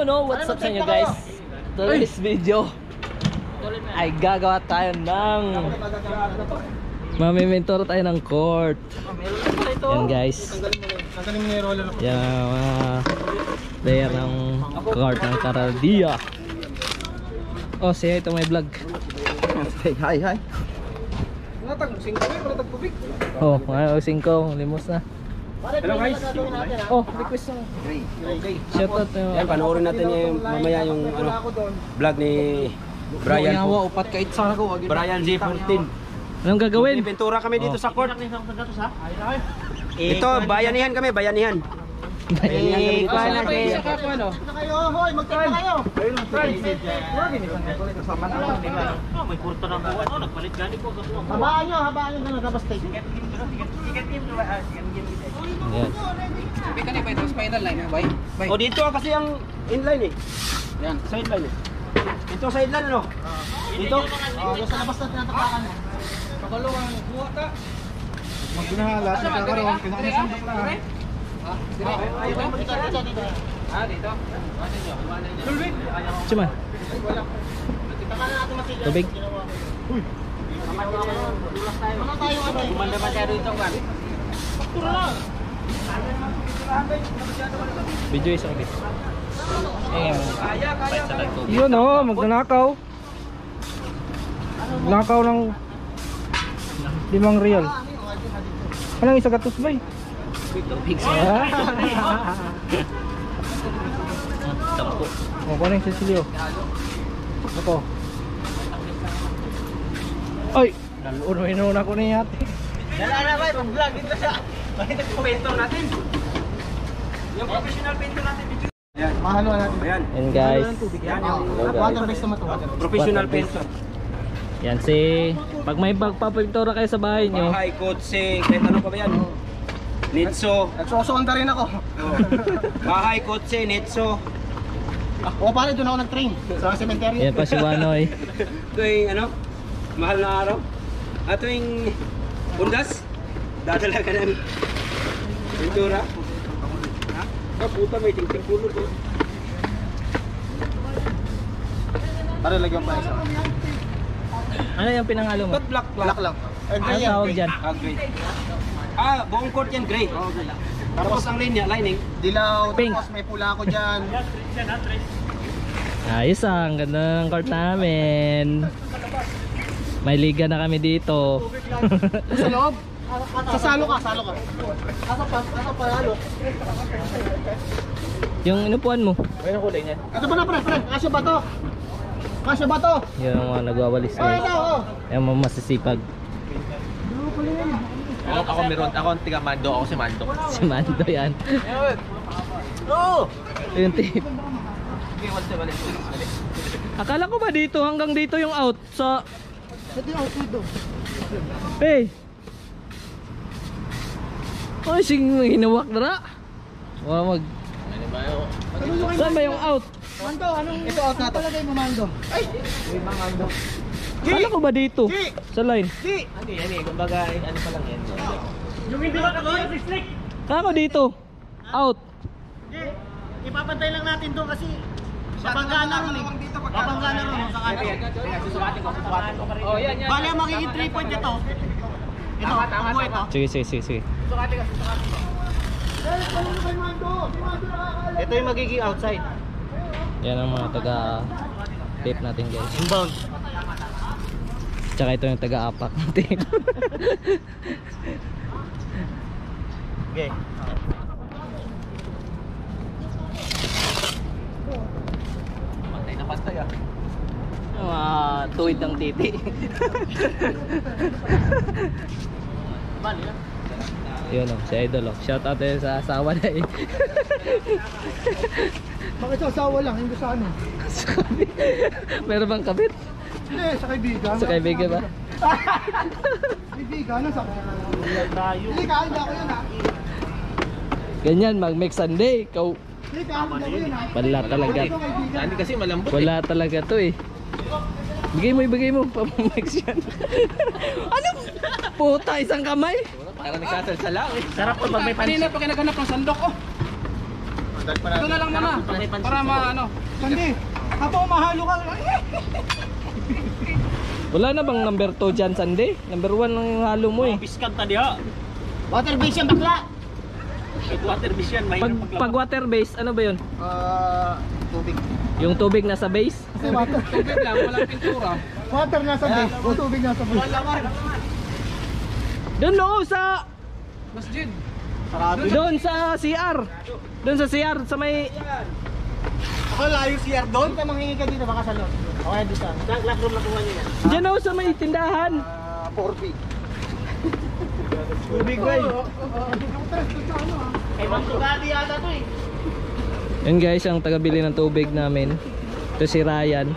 Ayun oh, what's up sa inyo guys? Today's video ay gagawa tayo ng Mamimentor tayo ng court. Yan guys. Yan ang mga player ng court ng Caraldia Oh, siya ito may vlog. Hi, hi. Wala tag singko eh, wala tag tubig. Oh, mga 5, limos na Hello guys. Oh, request na Okay. Shoutout na Yan, panoorin natin yung mamaya yung ano, vlog ni Brian. Upat ka. Itsa ko. Brian Z14. Anong gagawin? Bentura kami dito sa court. Ito, bayanihan kami, bayanihan. Eh, paano kay- ano? kayo, hoy, magkita kayo. Habaan nyo, habaan nyo na tapos take. Yan O dito kasi ang inline eh. Yan, sideline eh. Ito sideline ano? Dito. Oh, yung sa labas na tinatapakan mo. Pakalungan, kuha ka. Magbunahalat, nagkakaroon, kinakasang na. Dito, dito, dito. Cuman Takalan natin masilya. Tubig Ano tayo ano eh? Kumanda masyado ito kan. Lang. Video isa okay Eh, Yun oh, magnanakaw. Nakaw ng limang real. Anong isa gatos ba eh? Sa Tampo O, paano yung Cecilio? Ako. Ay! Naluon mo inuna ko niya ate. Dala na ba, pag-vlog dito siya. Bakit painter natin? Yung professional painter natin dito. Mahalo natin. Ayan, Yan guys yan yung Water based naman to. professional painter. Yan si Pag may pagpapintura kayo sa bahay nyo Bahay, kotse, kahit ano pa ba yan? Nitso. Nagsusonda rin ako. Bahay, kotse, nitso. O paano doon ako nag-train? Sa cemetery. Yan pa si Wanoy Tuwing ano, mahal na araw. At tuwing undas, dadala ka ng pintura. Ha? Ah, puta, may tingting pulo to. Para lagyan pa isa. Ano yung pinangalo mo? Ba't black Black lang. Eh, Ano gray yan, tawag gray. dyan? Ah, gray. Ah, buong court yan, gray. Tapos ang linya, lining. Dilaw, Pink. tapos may pula ako dyan. Ayos ah, ang ganda ng court namin May liga na kami dito Sa loob. Sasalo ka, salo ka. Ano pa, ano pa, ano? Yung inupuan mo Ito ba na pre, pre? Kasya ba to? Kasya ba to? Yung mga nagwawalis Oh, guys ito, oh. Yung mga masisipag Ako, ako meron, ako ang tiga Mando, ako si Mando. Si Mando yan Yung tip Akala ko ba dito hanggang dito yung out sa Ito yung outfit do. Hey Ay sing hinawak na ra Wala mag Saan ba yung out? Mando, anong... Ito out na to. Palagay mo, Mando. Ay! Akala ko ba dito? Gi! Sa line Di! Ano yan eh, kumbaga, ano pa lang yan. Yung hindi ba kagoy? Akala ko dito Out Di! Ipapantay lang natin to kasi Papanggaan na ron eh. Papanggaan na ron sa kanya. Susukatin ko, susukatin ko. Oh, yan, yan. Ang magiging 3 point ito. Ito, tama, ito. Sige sige sige sige Ito yung magiging outside. Yan ang mga taga tape natin guys Inbound. Tsaka ito yung taga-apak natin Okay. Pantay na pantay ah. Mga tuwid ng titi Yun o, si Idol o Shout out din sa asawa na eh Bakit sa asawa lang, hindi sa ano? Sa kabit Meron bang kabit? Hindi, sa kaibigan. Sa kaibigan ba? Kaibigan, nasa tayo. Hindi, kain ako yun ha. Ganyan, mag-make Sunday Ikaw, Wala talaga kaibigan. Dani kasi malambot eh. Wala talaga to eh Bigay mo, ibigay mo Pamamix yan Ano? Puta, isang kamay Parang nagsasalsa lang eh. Sarap to pag may Kanina pa kayo naghanap ng sandok oh. Ito na lang muna. Para maano. Hindi. Habang mahalo ka. Wala na bang number 2 dyan, Sandy? Number 1 lang yung halo mo eh. Biskan tadi ha. Water base yan bakla. Water bis yan. Pag, Mahirap pag water base, ano ba yun? Ah, tubig. Yung tubig nasa base? Kasi water. Tubig lang, walang pintura. Water nasa base. O tubig nasa base. Walang laman. Doon no, sa... Masjid. Doon sa CR. Doon sa CR, sa may... Ako layo CR doon. Ka manghingi ka dito baka sa loob. Okay, dito. Sa classroom na kuha niya yan. Diyan sa may tindahan. Ah, 4B. Tubig ba Kay Ma'am Sugadi yata to eh. Yun guys, ang tagabili ng tubig namin. Ito si Ryan.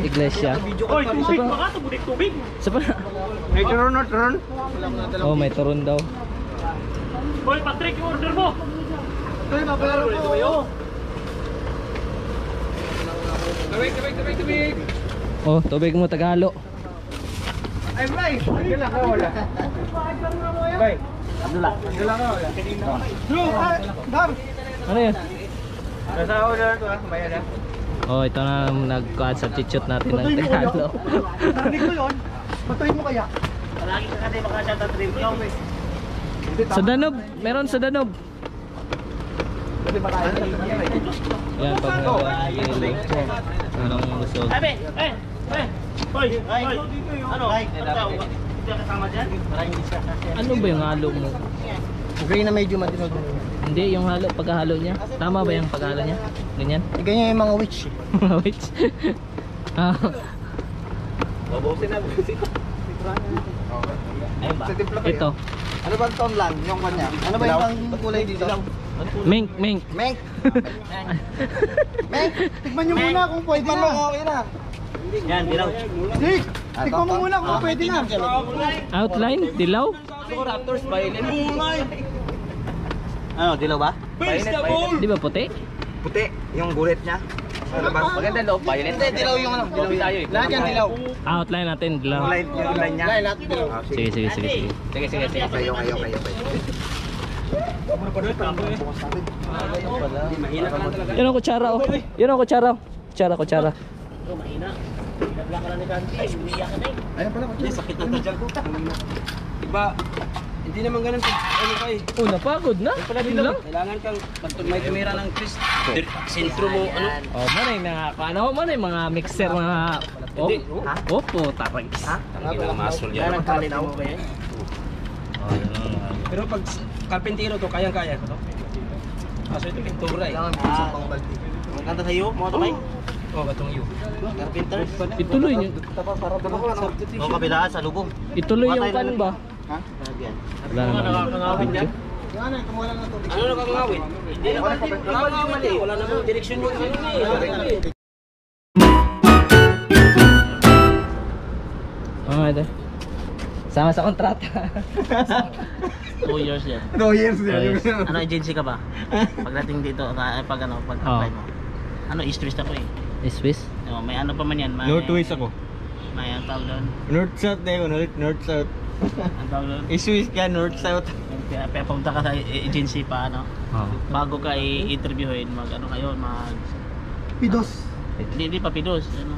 Iglesia. Oy, tubig baka tubig tubig. Sa pa? May turon na turon. Oh, may turon daw. Oy, Patrick, yung order mo. Ito yung babayaran ko. Tubig, tubig, tubig, tubig. Oh, tubig mo Tagalo. Ay, Bray! Hindi lang ka wala. Bray. Ano lang? Hindi lang ka wala. Drew, ah, Dar! Ano yun? Nasa order to ah, bayan na. Oh, ito na nag-substitute natin ng ko yun. Narinig ko yun. Patuloy mo kaya. Palagi ka kasi baka siya tatrim ko. sa Danub, meron sa ba tayo? Yan, pag nabili. Anong gusto? Sabi, eh, eh. Hoy, hoy. Ano? Hindi ka kasama dyan? Ano ba yung halo mo? Gray na medyo matino. Hindi, yung halo, pagkahalo niya. Tama ba yung pagkahalo niya? Ganyan? Ganyan yung mga witch. Wait. ah, Babusin na. Ayun ba? Ito. Ano bang taon lang yung kanya? Ano ba yung kulay dito? Mink, mink. Menk. Menk, tikman nyo muna kung pwede na. okay na. Yan, dilaw. Dik, tikman mo muna kung pwede na. Outline, dilaw. Raptors, violent. Ano, dilaw ba? Di ba puti? Puti, yung gulit niya. Ano ba? Maganda loob, violent. Hindi, dilaw yung ano. Dilaw tayo eh. Lahat yan dilaw. Outline natin, dilaw. Yung line, yung line niya. Lahat lahat dilaw. Ah, Sige, sige, sige. sige. Sige, sige, sige. Okay, okay, okay, okay. Mahina ka lang talaga. Yan ang kutsara, oh. Yan ang kutsara. Kutsara, kutsara. Ito, mahina. Nagla ka lang ni Kanti. Umiyak ka na eh. Ayun pala. Hindi, sakit ng tadyal ko. Iba, hindi naman ganun pag ano ka eh. Oh, napagod na. Yun lang. Kailangan kang pag may tumira ng Chris, sentro mo, ano? Oh, manay mga ano, manay mga mixer na Oh, oh, po, taragis. Ang Kaya yan. nagkalinaw ba yan? Oh. Pero pag karpentero to, kayang-kaya ko to. Kaso ito pintura eh. Ah, ang kanta sa'yo, mga tabay? Oh, batong iyo. Carpenter? Ituloy niyo. O kabilaan sa lubong. Ituloy yung kan ba? Ha? Wala naman. Nakakangawin yan. Yan na, tubig. Ano nakakangawin? Hindi naman nakakangawin eh. Wala namang direksyon yung ano eh. Oh, ito. Sama sa kontrata. Two years yan. Two years Ayos. Ano agency ka ba? Pagdating dito, eh, pag ano, pag apply Oo. mo. Ano, East West ako eh. Swiss? Oh, may ano pa man yan. May, Northwest ako. May ang tawag doon. North South na yun, North, North South. Ang tawag doon. Isuis ka, North South. Kaya kaya pumunta ka sa agency pa ano. Oh. Bago ka i-interviewin, mag ano kayo, mag Pidos. hindi, hindi pa pidos, ano.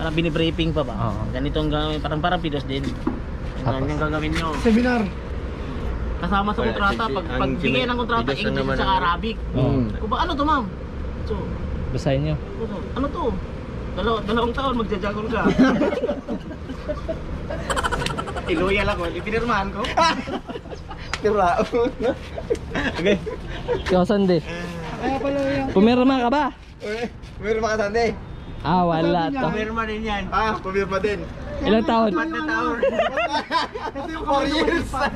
Parang binibriefing pa ba? Oo. Ganito ang gagawin, parang parang pidos din. Ganyan yung gagawin nyo. Seminar. Kasama sa kontrata, pag, pag bigay ng kontrata, English sa ang- Arabic. Oh. Kung ba, ano to ma'am? So, Basahin niyo. ano, to? Dalaw, dalawang taon magjajagol ka. Iloyal ako, ipinirmahan ko. Tira. okay. Ikaw, Sandy. Kaya pala yung... Pumirma ka ba? Meron mga Sunday. Ah, wala to. Pumirma din yan. Ah, pumirma din. Ilang taon? na taon. Ito yung kamay na masipag.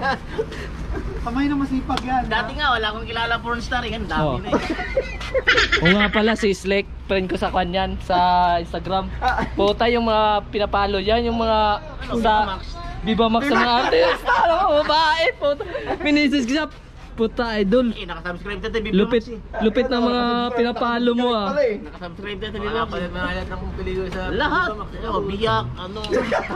Kamay na masipag yan. Dati nga, wala akong kilala porn star. eh. Ang dami Oh. na eh. Oo nga pala si Slek, friend ko sa kanyan sa Instagram. Puta yung mga pinapalo yan, yung mga Ano, sa Max? Viva Max sa mga artist. Ano, babae, puta. Minisis ko siya. Puta idol. Eh, nakasubscribe na Bibi Lupit, Max, eh. lupit ng mga pinapalo mo ah. Nakasubscribe na Bibi Max. Lahat. Oh, biyak, ano.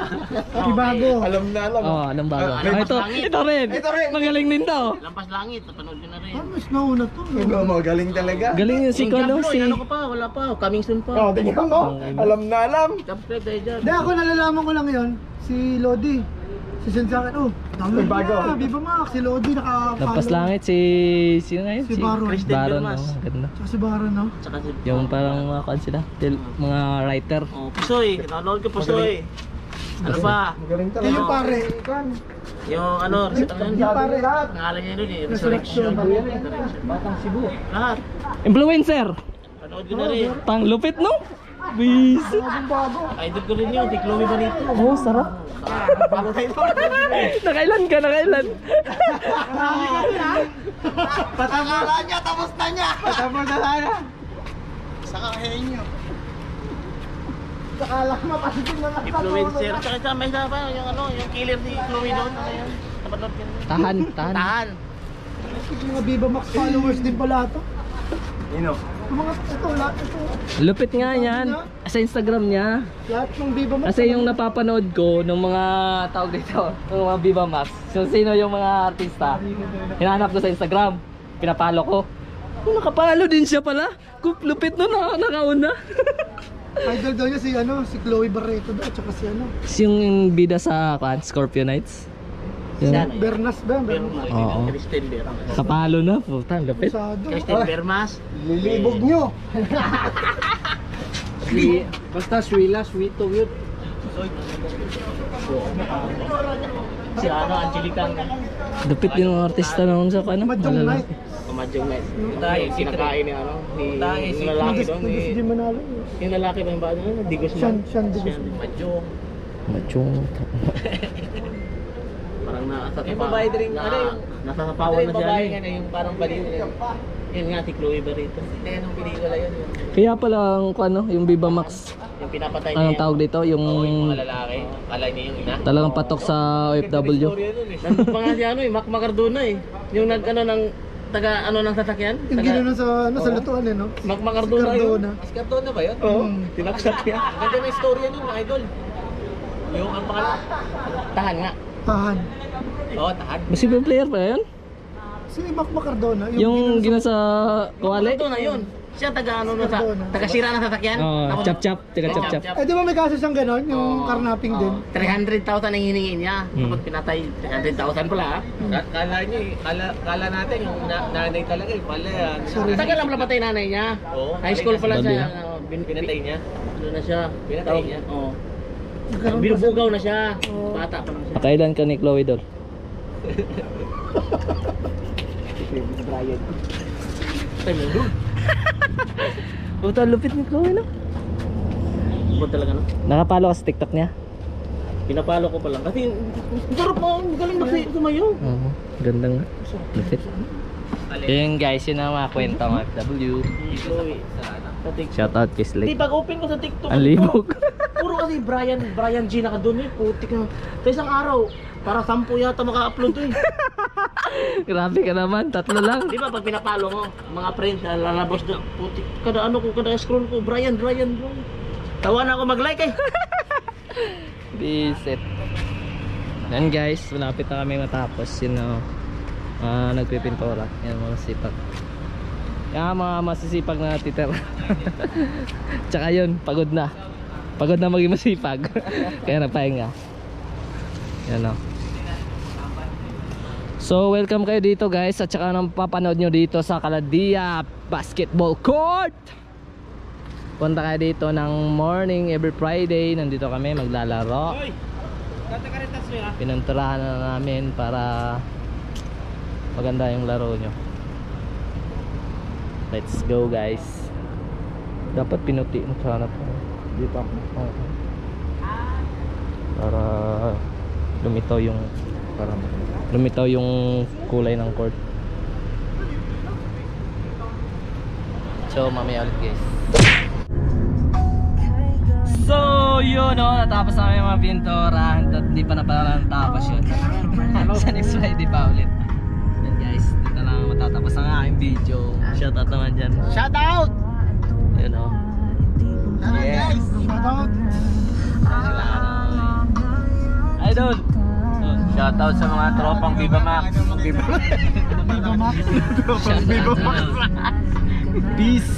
Ibago. Alam na alam. Oh, anong bago? Ah, ito, langit. ito rin. Ito rin. Magaling din to. Lampas langit, napanood ko na rin. Ah, mas nauna to. Magaling talaga. Galing yun si Yung Kono, si... ano ko pa, wala pa. Coming soon pa. Oh, tingnan mo. Alam na alam. Subscribe tayo dyan. Hindi, ako nalalaman ko lang yon si Lodi. Si Sen sa akin, oh, dami May bago. na, Viva Max, si Lodi naka-follow. Lampas langit si... Sino nga yun? Si Baron. Christian Baron, Delmas. oh, ganda. Tsaka si Baron, no? Tsaka si... Yung parang mga kwan sila, til- mga writer. Oh, Pusoy. Nanonood ko Pusoy. Ano ba? Magaling yung pare. Yung ano, ano Yung pare lahat. Pangalan niya nun eh, Resurrection. Batang Cebu. Lahat. Influencer! Panood ko na rin. Pang lupit no? Busy! Idol ko rin yun, si Chloe Barito. Oh, sarap. nakailan ka, nakailan? Patamaran niya, tapos na niya. Tapos na sana. Sa kahenyo. Sakala ko mapasitin na lang. Influencer. Tsaka isa, may isa pa, yung ano, yung killer si Chloe doon. Ano. Tahan, tahan. Tahan. Mga Viva Max followers din pala to. Yung mga ito, lahat ito. Lupit nga yan. Sa Instagram niya. Lahat ng Viva Max. Kasi yung napapanood ko ng mga tawag dito, ng mga Viva Max, so sino yung mga artista, hinahanap ko sa Instagram, pinapalo ko. Oh, nakapalo din siya pala. Kung lupit no, na, nakauna. Idol daw niya si ano, si Chloe Barreto daw, tsaka si ano, yung bida sa kan, Scorpio Nights. Yung, Siya, ano? Bernas ba? Bernas. Oo. Kristen Bermas. kapalo na, puta, ang lupit. Sado. Kristen Bermas. Lilibog nyo. Basta Swila, Swito, yun. Si ano, Angelica. Din ang artista noon sa ano. Madjong. Night. Kumadyong na. Tayo, sinakain ni ano, ni yung lalaki doon. Ni- Jim Manalo. Yung lalaki ba yung bago doon? Digos Siyan, man. siyan, Digos Siyan, man. Madyong. Madjong. Parang nasa Yung babae din, na, ano yung- Nasa sapawan na yung siya. babae eh. nga na yung parang baliw na yun. Yun nga, si Chloe Barreto. Hindi, anong pelikula yun? yun. Kaya pala ang ano, yung Viva Max, Yung pinapatay niya. anong tawag dito, yung Oo, yung mga lalaki. Kala niya yung ina. talagang patok sa OFW. Storya nun eh. Nandun pa nga si ano eh, Mac Macardona eh. Yung nag ano ng taga ano ng sasakyan? Yung Taga- sa, ano, sa lutuan eh, no? Mac Si Macardona yun. Cardona. Mas karton na ba yun? Oo, tinaksak niya. Ang ganda ng istorya nun, mga idol. Yung ang pangalan. Tahan nga. Tahan. Oo, tahan. Masipang player pa yun? Si Mac Macardona. Yung ginanon gina sa Kuwali? Macardona yun. Siya taga ano na sa Cardona. taga sira ng sasakyan. Oo, Tapos- chap chap, tiga chap chap. Eh, di ba may kaso siyang ganon? Yung Oo. carnapping din. 300,000 ang hiningi niya. Hmm. Tapos pinatay 300,000 pala. ah. Ka- Kala niyo eh, kala, kala natin yung na, nanay talaga eh. Pala yan. Sorry. Tagal lang pala patay nanay niya. Oo. High school pala siya. ah. ano, Pinatay niya. Ano na siya? Pinatay niya? Oo. Binubugaw na siya. Bata pa lang siya. Pakailan ka ni Chloe na doon. Puta, lupit ni Chloe no? Bukod talaga no? Nakapalo ka sa TikTok niya? Pinapalo ko pa lang. Kasi ang sarap mo. Ang galing ba sa sumayo? Oo, ganda nga. Lupit. Yun guys, yun ang mga kwento ng FW. Chloe. Sa TikTok. Shoutout kay Hindi, Slick. pag open ko sa TikTok. Ang libog. Kasi Brian, Brian G naka doon eh. Putik na. Sa isang araw, para sampu yata maka-upload to eh. Grabe ka naman, tatlo lang. Di ba pag pinapalo mo, mga friends, ah, lalabas doon. Putik, kada ano ko, kada scroll ko, Brian, Brian, Brian. Tawa na ako mag-like eh. Bisit. Yan guys, malapit na kami matapos. Yun know, uh, nagpipintura. Yan mga sipag. Yan mga masisipag na titer. Tsaka yun, pagod na. Pagod na maging masipag. Kaya nagpahinga. Yan o. So welcome kayo dito guys. At saka nang papanood nyo dito sa Kaladia Basketball Court? Punta kayo dito ng morning every Friday. Nandito kami maglalaro. Pinunturahan na namin para maganda yung laro nyo. Let's go guys. Dapat pinuti mo sana to Di pa Oo. Para lumitaw yung para lumitaw yung kulay ng court So mamaya ulit guys So yun no, natapos namin yung mga pintura At di pa na pala natapos yun Sa next Friday pa ulit Yan guys, dito na sa aking video. Shoutout naman dyan. Shout out! Yun o. Yes! Shout out! Idol! Shoutout sa mga tropang Viva Max. Viva Max! Viva Max! Shoutout. Peace!